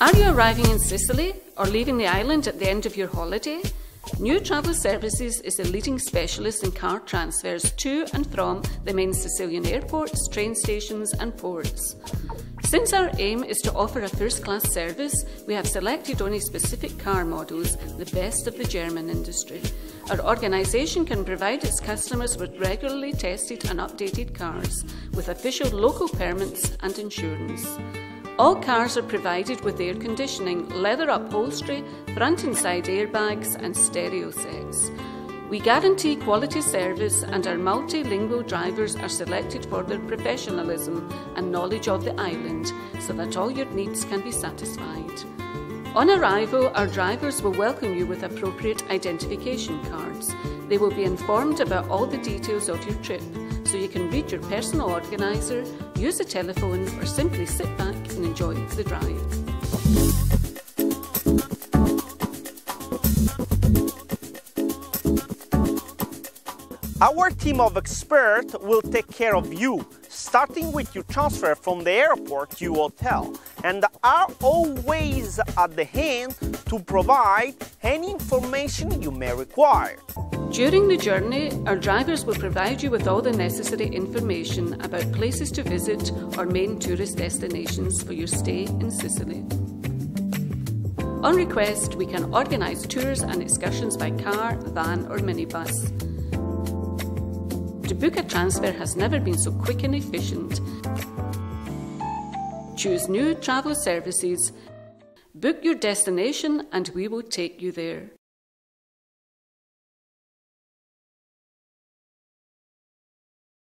Are you arriving in Sicily or leaving the island at the end of your holiday? New Travel Services is a leading specialist in car transfers to and from the main Sicilian airports, train stations, and ports. Since our aim is to offer a first class service, we have selected only specific car models, the best of the German industry. Our organisation can provide its customers with regularly tested and updated cars, with official local permits and insurance. All cars are provided with air conditioning, leather upholstery, front and side airbags, and stereo sets. We guarantee quality service, and our multilingual drivers are selected for their professionalism and knowledge of the island so that all your needs can be satisfied. On arrival, our drivers will welcome you with appropriate identification cards. They will be informed about all the details of your trip so you can read your personal organiser, use a telephone, or simply sit back and enjoy the drive. Our team of experts will take care of you, starting with your transfer from the airport to your hotel, and are always at the hand to provide any information you may require. During the journey, our drivers will provide you with all the necessary information about places to visit or main tourist destinations for your stay in Sicily. On request, we can organise tours and excursions by car, van, or minibus. To book a transfer has never been so quick and efficient. Choose new travel services, book your destination, and we will take you there.